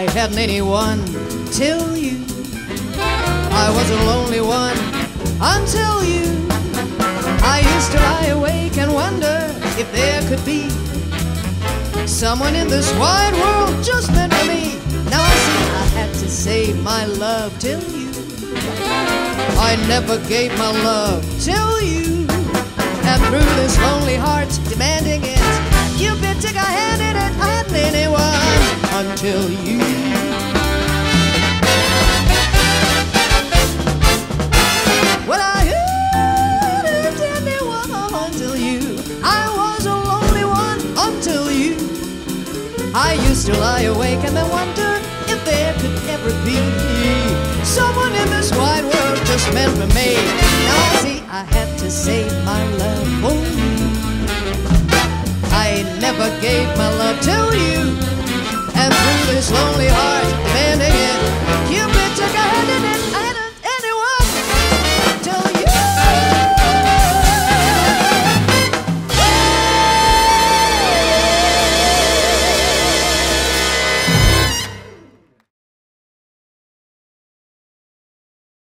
hadn't anyone till you. I was a lonely one until you. I used to lie awake and wonder if there could be someone in this wide world just meant for me. Now I see I had to save my love till you. I never gave my love till you. And through this lonely heart demanding it, you've been tick I handed it, I hadn't anyone until you. Until you. I was a lonely one until you. I used to lie awake and then wonder if there could ever be someone in this wide world just meant for me. Now I see I had to save my love for you. I never gave my love to